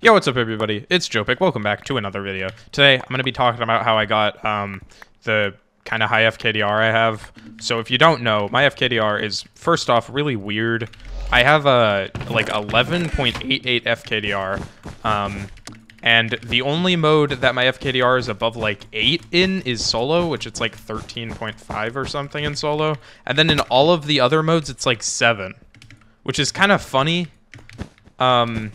Yo, what's up everybody? It's Jopig. Welcome back to another video. Today, I'm going to be talking about how I got um, the kind of high FKDR I have. So if you don't know, my FKDR is, first off, really weird. I have a, like, 11.88 FKDR. Um, and the only mode that my FKDR is above like 8 in is solo, which it's like 13.5 or something in solo. And then in all of the other modes, it's like 7, which is kind of funny. Um,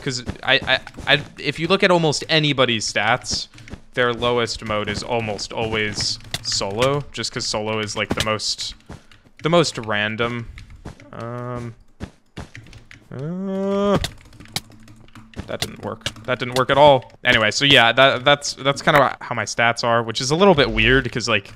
because I, I, I, if you look at almost anybody's stats, their lowest mode is almost always solo, just because solo is like the most, the most random. Um, uh, that didn't work. That didn't work at all. Anyway, so yeah, that that's that's kind of how my stats are, which is a little bit weird because like,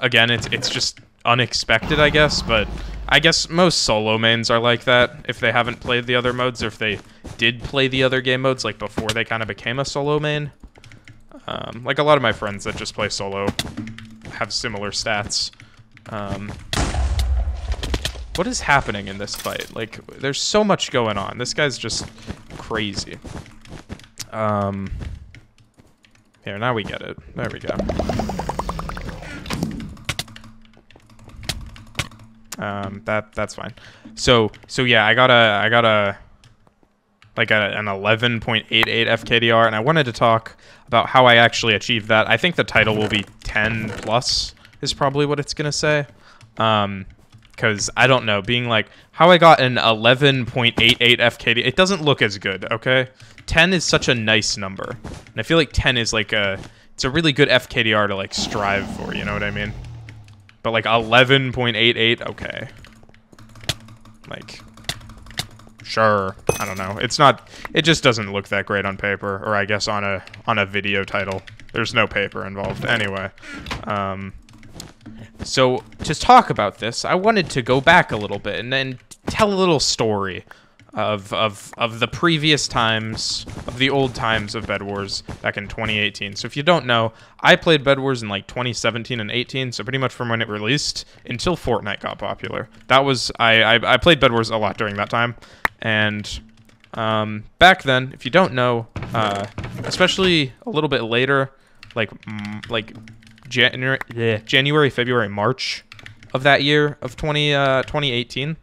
again, it's it's just unexpected, I guess, but I guess most solo mains are like that if they haven't played the other modes or if they did play the other game modes like before they kind of became a solo main. Um, like a lot of my friends that just play solo have similar stats. Um, what is happening in this fight? Like, there's so much going on. This guy's just crazy. Um, here, now we get it. There we go. Um, that that's fine. So so yeah, I got a I got a like a, an 11.88 FKDR, and I wanted to talk about how I actually achieved that. I think the title will be 10 plus is probably what it's gonna say. Um, because I don't know, being like how I got an 11.88 FKD, it doesn't look as good. Okay, 10 is such a nice number, and I feel like 10 is like a it's a really good FKDR to like strive for. You know what I mean? But like 11.88, okay. Like, sure. I don't know. It's not. It just doesn't look that great on paper, or I guess on a on a video title. There's no paper involved. Anyway, um, so to talk about this, I wanted to go back a little bit and then tell a little story of, of, of the previous times, of the old times of Bed Wars back in 2018. So if you don't know, I played Bed Wars in like 2017 and 18, so pretty much from when it released until Fortnite got popular. That was, I, I, I played Bed Wars a lot during that time, and um, back then, if you don't know, uh, especially a little bit later, like, like January, January, February, March of that year of 20, uh, 2018,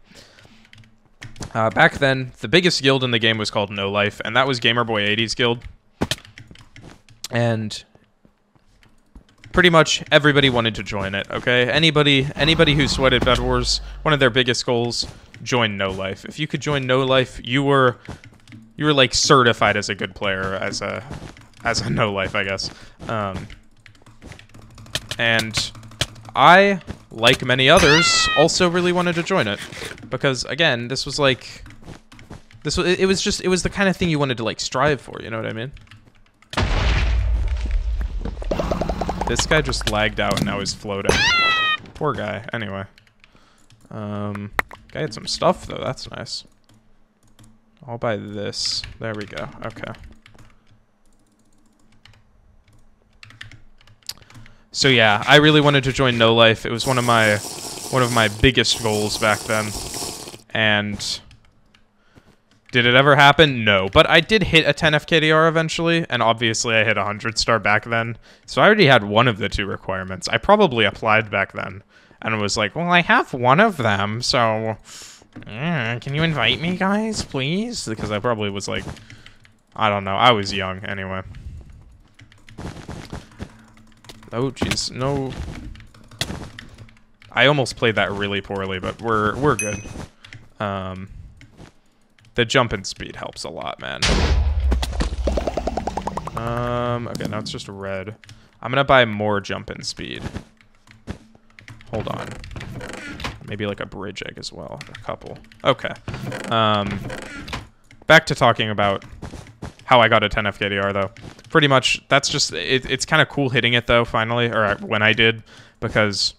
uh, back then, the biggest guild in the game was called No Life, and that was Gamerboy 80's guild. And pretty much everybody wanted to join it, okay? Anybody anybody who sweated Bed Wars, one of their biggest goals, join No Life. If you could join No Life, you were you were like certified as a good player as a as a No Life, I guess. Um, and I, like many others, also really wanted to join it because again, this was like this was it was just it was the kind of thing you wanted to like strive for, you know what I mean? This guy just lagged out and now he's floating. Poor guy. Anyway. Um guy had some stuff though, that's nice. I'll buy this. There we go. Okay. So yeah, I really wanted to join No Life. It was one of my one of my biggest goals back then. And did it ever happen? No, but I did hit a 10 FKDR eventually, and obviously I hit a 100 star back then. So I already had one of the two requirements. I probably applied back then and was like, "Well, I have one of them, so can you invite me, guys, please?" Because I probably was like I don't know. I was young anyway. Oh, jeez. No. I almost played that really poorly, but we're we're good. Um, the jump and speed helps a lot, man. Um, okay, now it's just red. I'm gonna buy more jump and speed. Hold on. Maybe like a bridge egg as well. A couple. Okay. Um, back to talking about how I got a 10 FKDR though. Pretty much, that's just it, it's kind of cool hitting it though. Finally, or when I did, because,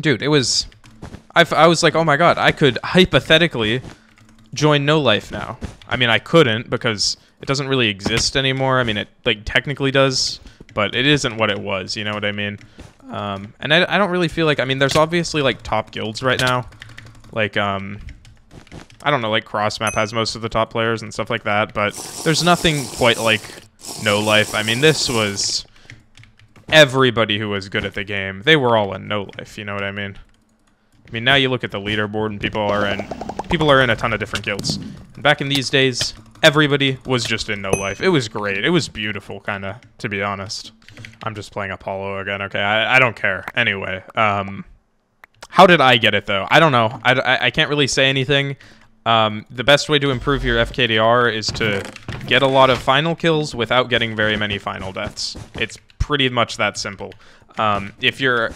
dude, it was. I I was like, oh my god, I could hypothetically join No Life now. I mean, I couldn't because it doesn't really exist anymore. I mean, it like technically does, but it isn't what it was. You know what I mean? Um, and I, I don't really feel like I mean, there's obviously like top guilds right now, like um, I don't know, like Crossmap has most of the top players and stuff like that, but there's nothing quite like No Life. I mean, this was everybody who was good at the game. They were all in No Life, you know what I mean? I mean, now you look at the leaderboard and people are in people are in a ton of different guilds. And back in these days, everybody was just in No Life. It was great. It was beautiful, kind of, to be honest. I'm just playing Apollo again. Okay, I, I don't care. Anyway, um, how did I get it, though? I don't know. I, I, I can't really say anything. Um, the best way to improve your FKDR is to get a lot of final kills without getting very many final deaths. It's pretty much that simple. Um, if you're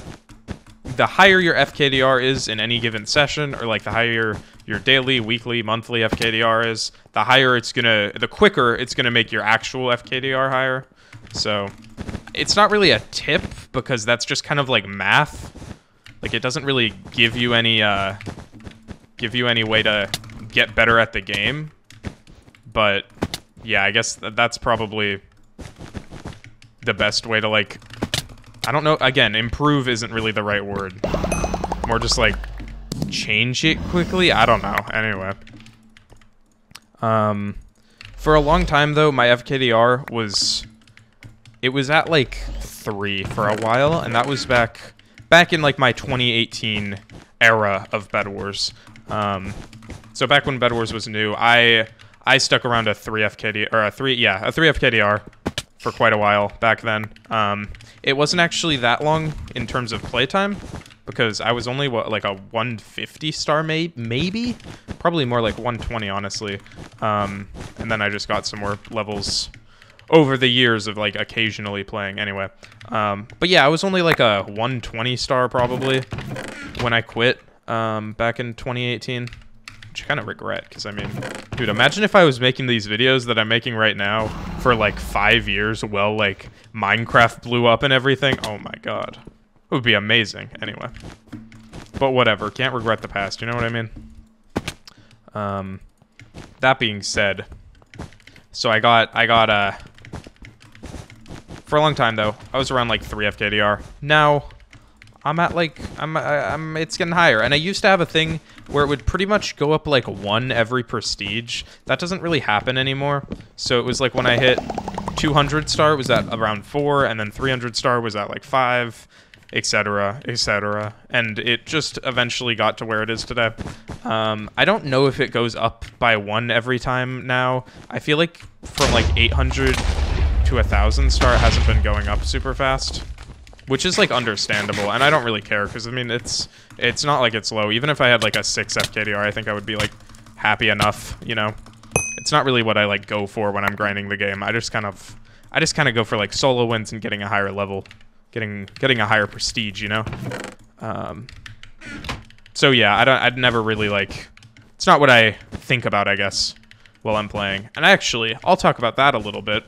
the higher your FKDR is in any given session, or like the higher your daily, weekly, monthly FKDR is, the higher it's gonna, the quicker it's gonna make your actual FKDR higher. So, it's not really a tip because that's just kind of like math. Like it doesn't really give you any, uh, give you any way to get better at the game. But yeah, I guess th that's probably the best way to like I don't know again, improve isn't really the right word. More just like change it quickly. I don't know. Anyway. Um for a long time though, my FKDR was it was at like 3 for a while and that was back back in like my 2018 era of Bed Wars. Um so back when Bed Wars was new, I I stuck around a 3 FKD or a 3 yeah, a 3 FKDR for quite a while back then. Um, it wasn't actually that long in terms of playtime because I was only what like a 150 star may maybe probably more like 120 honestly. Um, and then I just got some more levels over the years of like occasionally playing anyway. Um, but yeah, I was only like a 120 star probably when I quit um, back in 2018 which I kind of regret because I mean, dude, imagine if I was making these videos that I'm making right now for like five years while like Minecraft blew up and everything. Oh my god, it would be amazing. Anyway, but whatever, can't regret the past. You know what I mean? Um, that being said, so I got I got uh for a long time though. I was around like three FKDR. Now I'm at like I'm I'm it's getting higher, and I used to have a thing where it would pretty much go up like one every prestige. That doesn't really happen anymore. So it was like when I hit 200 star, it was at around four, and then 300 star was at like five, etc., etc. And it just eventually got to where it is today. Um, I don't know if it goes up by one every time now. I feel like from like 800 to a thousand star, hasn't been going up super fast which is like understandable and i don't really care because i mean it's it's not like it's low. Even if i had like a 6 fkdr i think i would be like happy enough you know? It's not really what i like go for when i'm grinding the game. I just kind of i just kind of go for like solo wins and getting a higher level getting getting a higher prestige you know? Um so yeah i don't i'd never really like it's not what i think about i guess while i'm playing. And actually i'll talk about that a little bit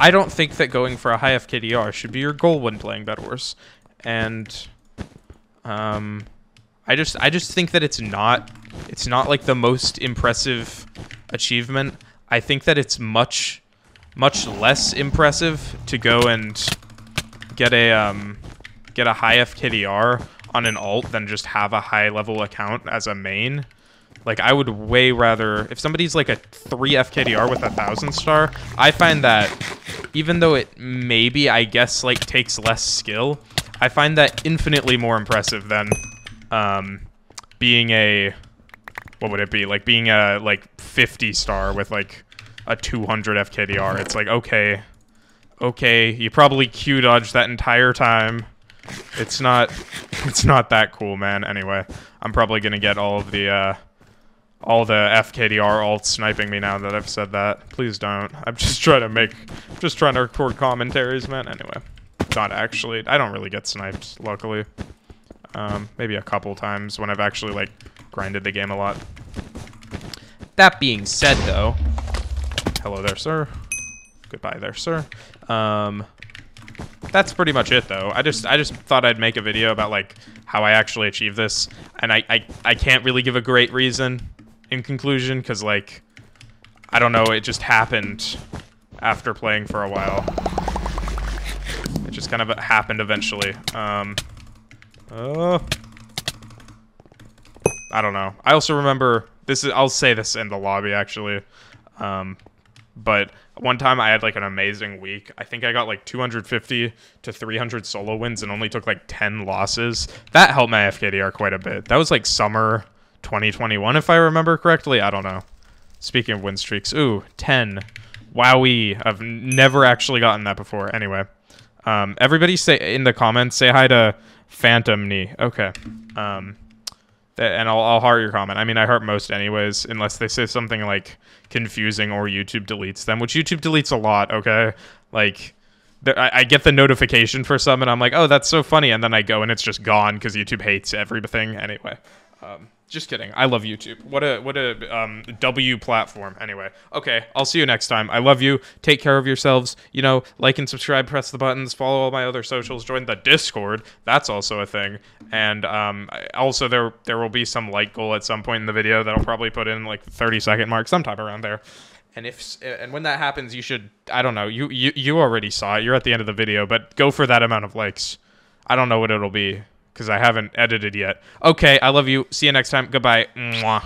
I don't think that going for a high FKDR should be your goal when playing Bed Wars. And um I just I just think that it's not it's not like the most impressive achievement. I think that it's much much less impressive to go and get a um get a high FKDR on an alt than just have a high level account as a main. Like I would way rather if somebody's like a three FKDR with a thousand star, I find that even though it maybe I guess like takes less skill, I find that infinitely more impressive than um, being a what would it be like being a like 50 star with like a 200 FKDR. It's like okay, okay, you probably Q dodged that entire time. It's not, it's not that cool, man. Anyway, I'm probably gonna get all of the uh, all the FKDR alts sniping me now that I've said that. Please don't. I'm just trying to make, just trying to record commentaries, man. Anyway, not actually. I don't really get sniped, luckily. Um, maybe a couple times when I've actually, like, grinded the game a lot. That being said, though, hello there, sir. Goodbye there, sir. Um, that's pretty much it, though. I just, I just thought I'd make a video about, like, how I actually achieve this, and I, I, I can't really give a great reason in conclusion, because, like, I don't know, it just happened after playing for a while. It just kind of happened eventually. Um, oh. I don't know. I also remember this is I'll say this in the lobby actually. Um, but one time I had like an amazing week. I think I got like 250 to 300 solo wins and only took like 10 losses. That helped my FKDR quite a bit. That was like summer 2021 if I remember correctly. I don't know. Speaking of win streaks, ooh, 10. Wowie. I've never actually gotten that before. Anyway, um, everybody say in the comments, say hi to Phantom Knee. Okay. Um, and I'll, I'll heart your comment. I mean, I heart most anyways, unless they say something like confusing or YouTube deletes them, which YouTube deletes a lot. Okay, like I, I get the notification for some, and I'm like, oh, that's so funny, and then I go and it's just gone because YouTube hates everything anyway. Um, just kidding. I love YouTube. What a what a um, W platform. Anyway, okay. I'll see you next time. I love you. Take care of yourselves. You know, like and subscribe. Press the buttons. Follow all my other socials. Join the Discord. That's also a thing. And um, also there there will be some like goal at some point in the video that I'll probably put in like 30 second mark, sometime around there. And if and when that happens, you should I don't know. You you you already saw it. You're at the end of the video, but go for that amount of likes. I don't know what it'll be because I haven't edited yet. Okay, I love you. See you next time. Goodbye. Mwah.